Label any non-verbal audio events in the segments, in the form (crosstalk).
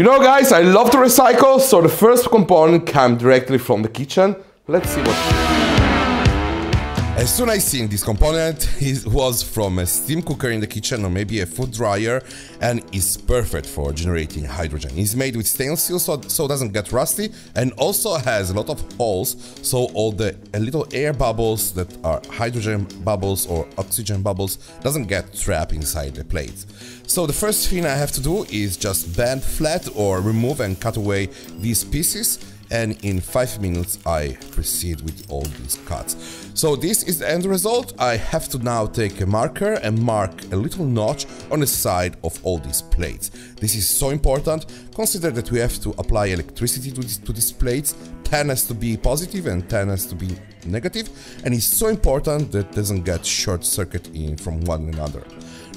You know guys, I love to recycle, so the first component came directly from the kitchen. Let's see what... As soon as I seen this component, (laughs) it was from a steam cooker in the kitchen or maybe a food dryer and is perfect for generating hydrogen. It's made with stainless steel so, so it doesn't get rusty and also has a lot of holes so all the little air bubbles that are hydrogen bubbles or oxygen bubbles doesn't get trapped inside the plate. So the first thing I have to do is just bend flat or remove and cut away these pieces and in 5 minutes I proceed with all these cuts. So this is the end result. I have to now take a marker and mark a little notch on the side of all these plates. This is so important. Consider that we have to apply electricity to, this, to these plates. 10 has to be positive and 10 has to be negative and it's so important that doesn't get short circuit in from one another.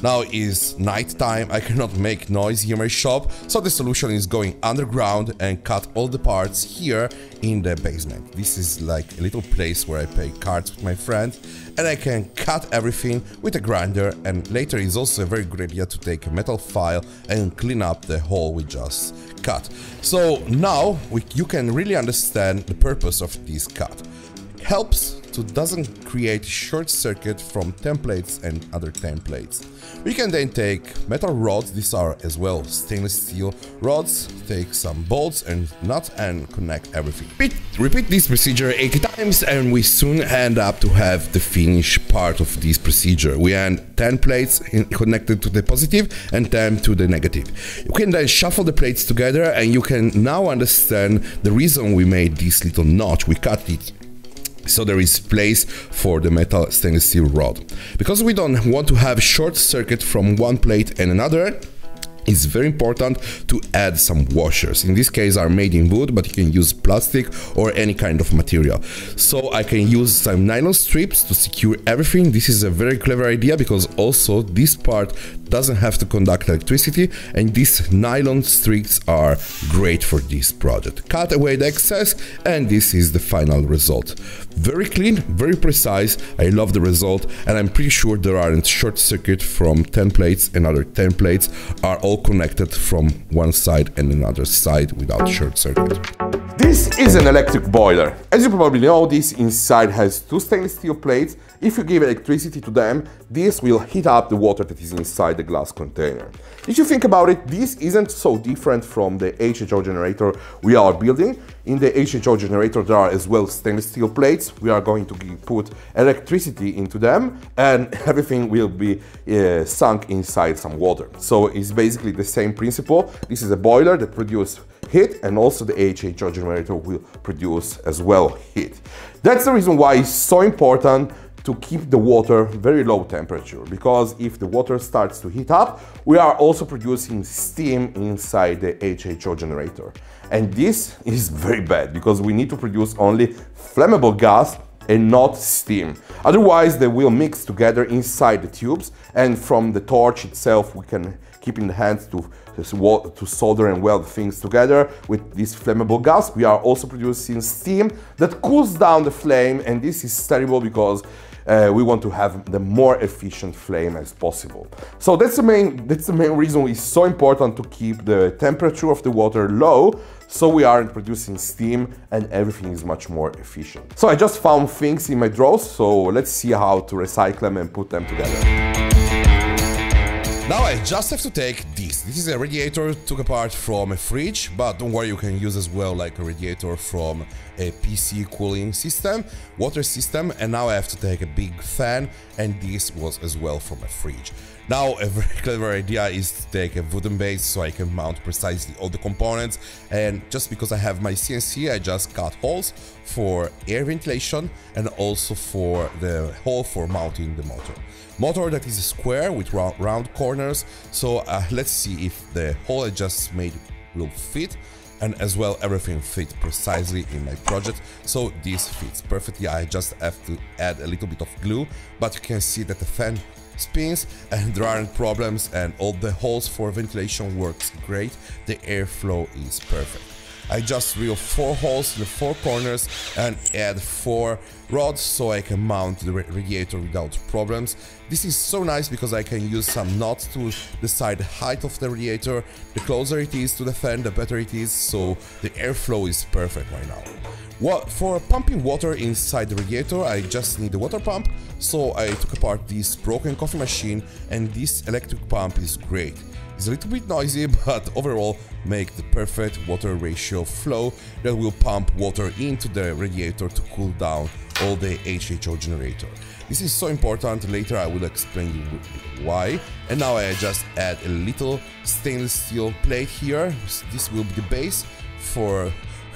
Now is night time, I cannot make noise here in my shop, so the solution is going underground and cut all the parts here in the basement. This is like a little place where I play cards with my friend and I can cut everything with a grinder and later is also a very good idea to take a metal file and clean up the hole we just cut. So now we, you can really understand the purpose of this cut. Helps to doesn't create short circuit from templates and other templates. We can then take metal rods, these are as well stainless steel rods, take some bolts and nuts and connect everything. Repeat, repeat this procedure 80 times and we soon end up to have the finished part of this procedure. We had 10 plates connected to the positive and 10 to the negative. You can then shuffle the plates together and you can now understand the reason we made this little notch. We cut it so there is place for the metal stainless steel rod. Because we don't want to have short circuit from one plate and another, it's very important to add some washers. In this case are made in wood, but you can use plastic or any kind of material. So I can use some nylon strips to secure everything. This is a very clever idea because also this part doesn't have to conduct electricity and these nylon strips are great for this project. Cut away the excess and this is the final result. Very clean, very precise, I love the result and I'm pretty sure there aren't short circuit from 10 plates and other 10 plates are all connected from one side and another side without short circuit. This is an electric boiler. As you probably know, this inside has two stainless steel plates if you give electricity to them, this will heat up the water that is inside the glass container. If you think about it, this isn't so different from the HHO generator we are building. In the HHO generator there are as well stainless steel plates. We are going to put electricity into them and (laughs) everything will be uh, sunk inside some water. So it's basically the same principle. This is a boiler that produces heat and also the HHO generator will produce as well heat. That's the reason why it's so important to keep the water very low temperature because if the water starts to heat up, we are also producing steam inside the HHO generator. And this is very bad because we need to produce only flammable gas and not steam. Otherwise they will mix together inside the tubes and from the torch itself we can keep in the hands to, to solder and weld things together with this flammable gas. We are also producing steam that cools down the flame and this is terrible because uh, we want to have the more efficient flame as possible. So that's the main that's the main reason it's so important to keep the temperature of the water low so we aren't producing steam and everything is much more efficient. So I just found things in my drawers, so let's see how to recycle them and put them together. Now I just have to take this. This is a radiator took apart from a fridge, but don't worry, you can use as well like a radiator from a PC cooling system, water system, and now I have to take a big fan, and this was as well from a fridge. Now a very (laughs) clever idea is to take a wooden base so I can mount precisely all the components and just because I have my CNC I just cut holes for air ventilation and also for the hole for mounting the motor. Motor that is square with round corners, so uh, let's see if the hole I just made will fit and as well everything fit precisely in my project. So this fits perfectly. I just have to add a little bit of glue but you can see that the fan spins and (laughs) there aren't problems and all the holes for ventilation works great. The airflow is perfect. I just drill four holes in the four corners and add four rods so I can mount the radiator without problems. This is so nice because I can use some knots to decide the height of the radiator. The closer it is to the fan, the better it is, so the airflow is perfect right now. What, for pumping water inside the radiator, I just need a water pump, so I took apart this broken coffee machine and this electric pump is great. It's a little bit noisy, (laughs) but overall make the perfect water ratio flow that will pump water into the radiator to cool down all the HHO generator. This is so important, later I will explain you why. And now I just add a little stainless steel plate here, this will be the base for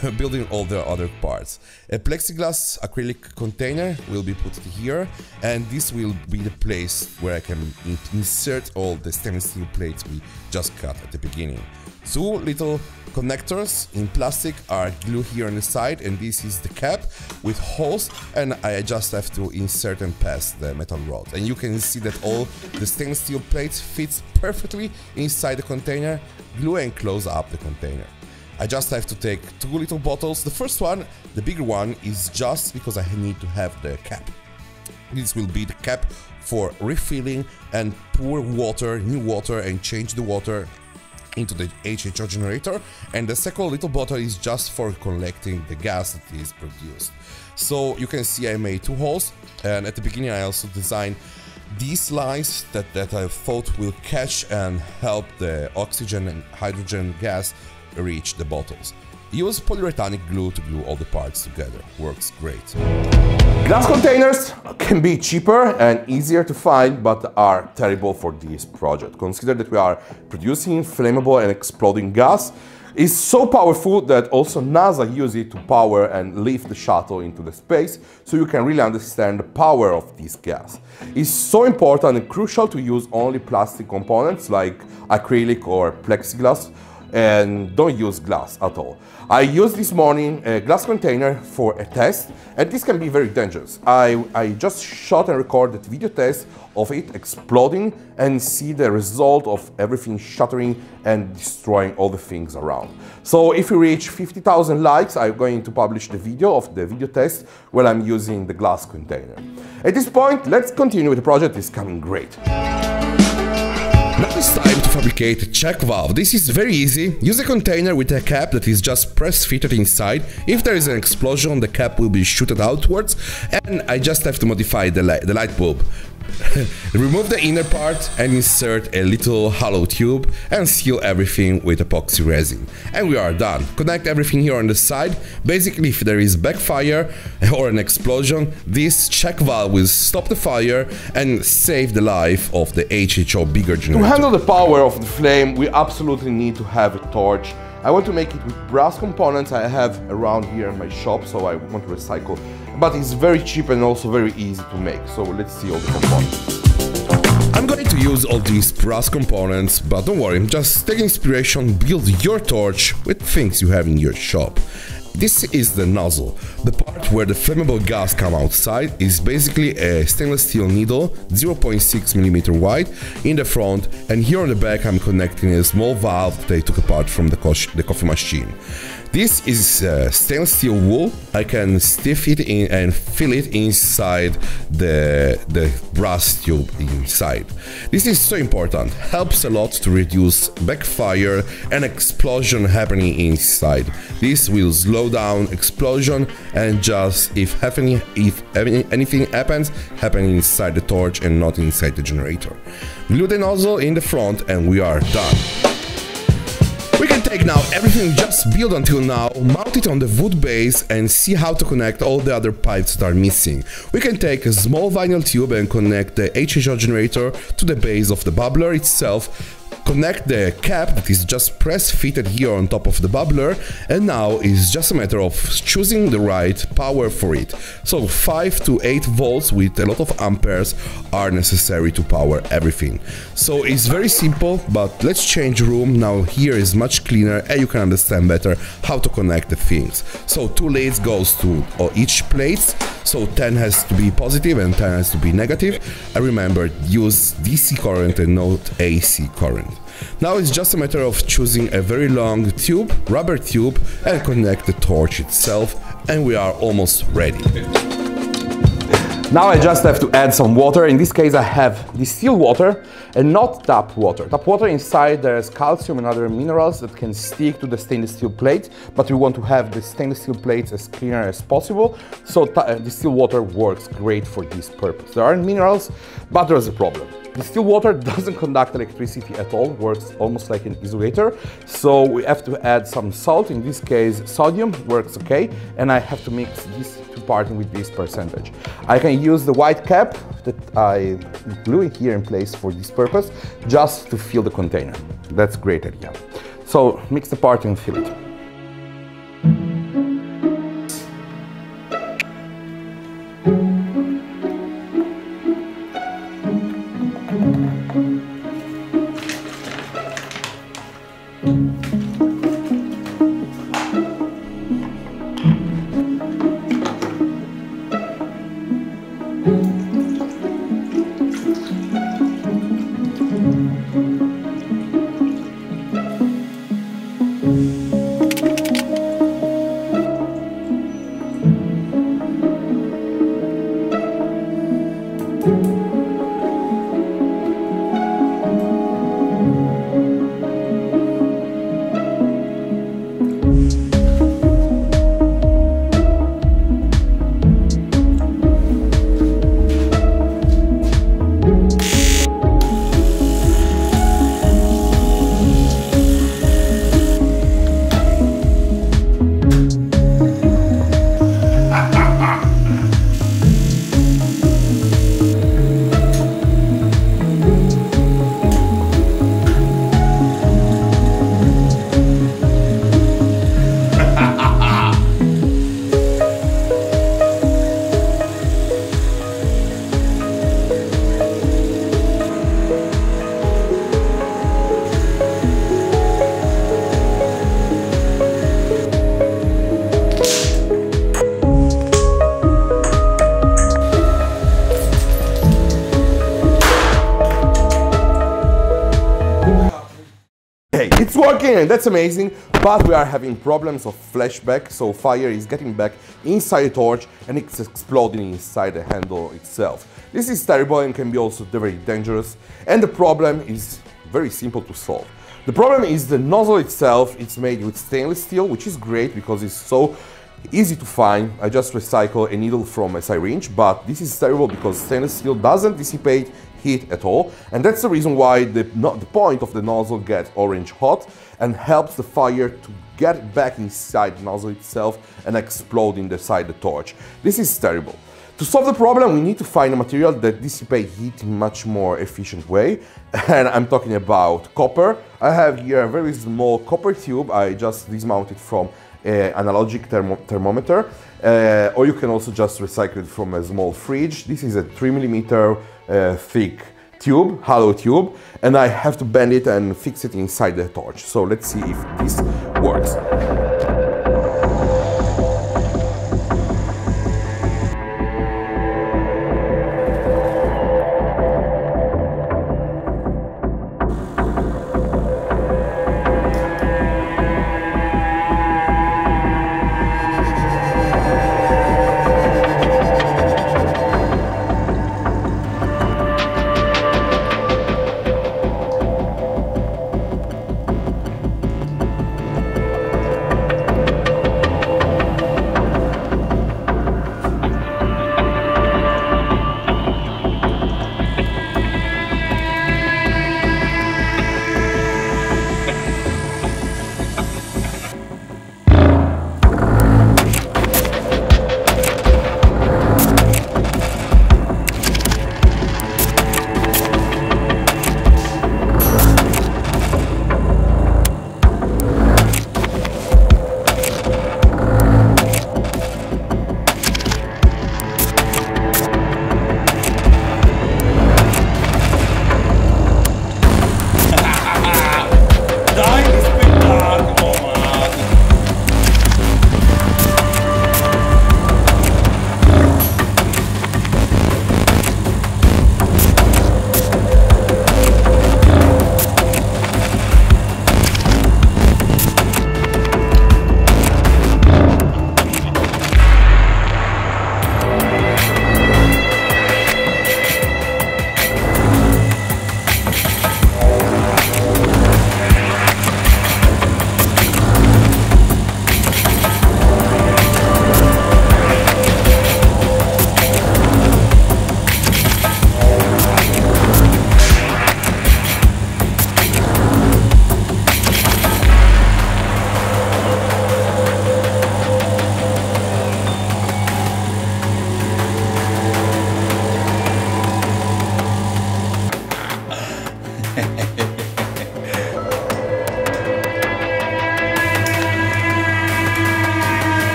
(laughs) building all the other parts. A plexiglass acrylic container will be put here and this will be the place where I can insert all the stainless steel plates we just cut at the beginning. Two little connectors in plastic are glued here on the side and this is the cap with holes and I just have to insert and pass the metal rod and you can see that all the stainless steel plates fits perfectly inside the container glue and close up the container I just have to take two little bottles. The first one, the bigger one, is just because I need to have the cap. This will be the cap for refilling and pour water, new water, and change the water into the HHO generator. And the second little bottle is just for collecting the gas that is produced. So you can see I made two holes, and at the beginning I also designed these lines that, that I thought will catch and help the oxygen and hydrogen gas reach the bottles. Use polyurethanic glue to glue all the parts together. Works great. Glass containers can be cheaper and easier to find, but are terrible for this project. Consider that we are producing flammable and exploding gas. It's so powerful that also NASA uses it to power and lift the shuttle into the space, so you can really understand the power of this gas. It's so important and crucial to use only plastic components like acrylic or plexiglass and don't use glass at all. I used this morning a glass container for a test and this can be very dangerous. I, I just shot and recorded video test of it exploding and see the result of everything shattering and destroying all the things around. So if we reach 50,000 likes, I'm going to publish the video of the video test where I'm using the glass container. At this point, let's continue with the project, it's coming great. It's time to fabricate a check valve. This is very easy. Use a container with a cap that is just press fitted inside. If there is an explosion, the cap will be shooted outwards and I just have to modify the, the light bulb. (laughs) Remove the inner part and insert a little hollow tube and seal everything with epoxy resin. And we are done. Connect everything here on the side. Basically, if there is backfire or an explosion, this check valve will stop the fire and save the life of the HHO bigger generator. To handle the power of the flame, we absolutely need to have a torch I want to make it with brass components I have around here in my shop, so I want to recycle. But it's very cheap and also very easy to make, so let's see all the components. I'm going to use all these brass components, but don't worry, just take inspiration, build your torch with things you have in your shop. This is the nozzle. The part where the flammable gas come outside is basically a stainless steel needle, 0.6mm wide, in the front, and here on the back I'm connecting a small valve that I took apart from the, co the coffee machine. This is uh, stainless steel wool. I can stiff it in and fill it inside the, the brass tube inside. This is so important. Helps a lot to reduce backfire and explosion happening inside. This will slow down explosion and just if happening if anything happens, happen inside the torch and not inside the generator. Glue the nozzle in the front and we are done. We can take now everything just built until now, mount it on the wood base and see how to connect all the other pipes that are missing. We can take a small vinyl tube and connect the HHO generator to the base of the bubbler itself connect the cap that is just press fitted here on top of the bubbler and now it's just a matter of choosing the right power for it. So 5 to 8 volts with a lot of amperes are necessary to power everything. So it's very simple but let's change room now here is much cleaner and you can understand better how to connect the things. So two leads goes to each plate So 10 has to be positive and 10 has to be negative. I remember, use DC current and not AC current. Now it's just a matter of choosing a very long tube, rubber tube, and connect the torch itself, and we are almost ready. Now I just have to add some water. In this case I have distilled water and not tap water. Tap water inside there's calcium and other minerals that can stick to the stainless steel plate, but we want to have the stainless steel plates as clear as possible, so uh, distilled water works great for this purpose. There aren't minerals, but there's a problem. Distilled water (laughs) doesn't conduct electricity at all, works almost like an insulator, so we have to add some salt, in this case sodium works okay, and I have to mix these two parts with this percentage. I can use the white cap that I glue here in place for this purpose, just to fill the container. That's great idea. So mix the part and fill it. Working and that's amazing, but we are having problems of flashback, so fire is getting back inside the torch and it's exploding inside the handle itself. This is terrible and can be also very dangerous, and the problem is very simple to solve. The problem is the nozzle itself, it's made with stainless steel, which is great because it's so easy to find. I just recycle a needle from a syringe, but this is terrible because stainless steel doesn't dissipate heat at all. And that's the reason why the, the point of the nozzle gets orange hot and helps the fire to get back inside the nozzle itself and explode inside the torch. This is terrible. To solve the problem, we need to find a material that dissipates heat in a much more efficient way. (laughs) And I'm talking about copper. I have here a very small copper tube. I just dismounted from analogic thermo thermometer. Uh, or you can also just recycle it from a small fridge. This is a 3 millimeter uh, thick tube, hollow tube, and I have to bend it and fix it inside the torch. So let's see if this works.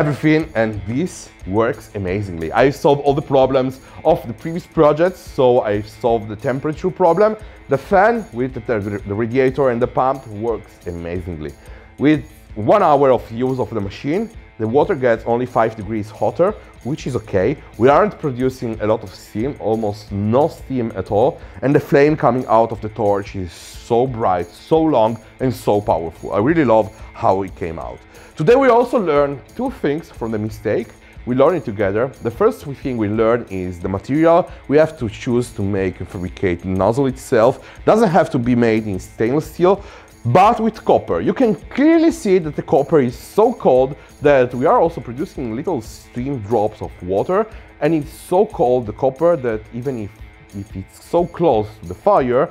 Everything and this works amazingly. I solved all the problems of the previous projects, so I solved the temperature problem. The fan with the, the radiator and the pump works amazingly. With one hour of use of the machine, the water gets only 5 degrees hotter, which is okay. We aren't producing a lot of steam, almost no steam at all, and the flame coming out of the torch is so bright, so long, and so powerful. I really love how it came out. Today we also learned two things from the mistake. We learn it together. The first thing we learn is the material we have to choose to make and fabricate nozzle itself. Doesn't have to be made in stainless steel, but with copper. You can clearly see that the copper is so cold that we are also producing little steam drops of water and it's so cold, the copper, that even if, if it's so close to the fire,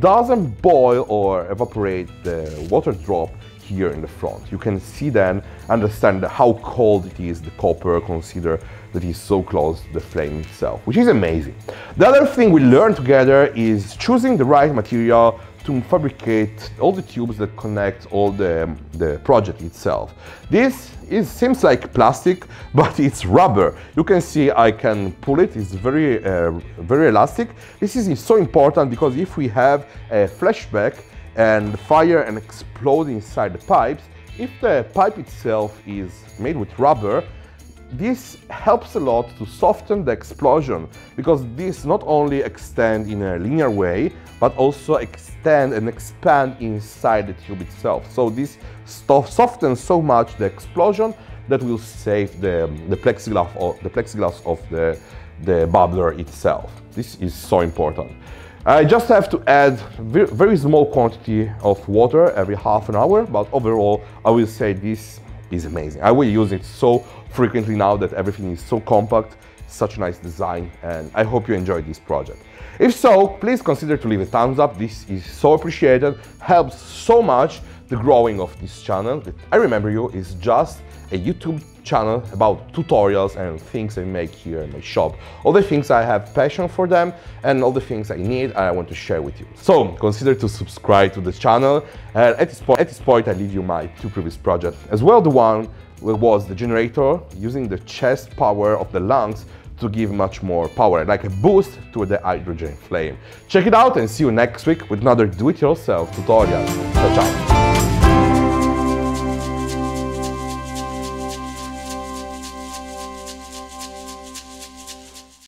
doesn't boil or evaporate the water drop here in the front. You can see then, understand how cold it is, the copper, consider that is so close to the flame itself, which is amazing. The other thing we learned together is choosing the right material to fabricate all the tubes that connect all the, the project itself. This is, seems like plastic, (laughs) but it's rubber. You can see I can pull it, it's very, uh, very elastic. This is so important because if we have a flashback and fire and explode inside the pipes, if the pipe itself is made with rubber, this helps a lot to soften the explosion because this not only extend in a linear way but also extend and expand inside the tube itself. So this softens so much the explosion that will save the, the plexiglass, of, the plexiglass of the, the bubbler itself. This is so important. I just have to add very, very small quantity of water every half an hour, but overall I will say this is amazing. I will use it so frequently now that everything is so compact, such a nice design, and I hope you enjoyed this project. If so, please consider to leave a thumbs up. This is so appreciated, helps so much the growing of this channel. that I remember you is just a YouTube channel about tutorials and things I make here in my shop. All the things I have passion for them and all the things I need I want to share with you. So consider to subscribe to the channel and at this point, at this point I leave you my two previous projects as well the one was the generator using the chest power of the lungs to give much more power, like a boost to the hydrogen flame. Check it out and see you next week with another do-it-yourself tutorial. Ciao, ciao!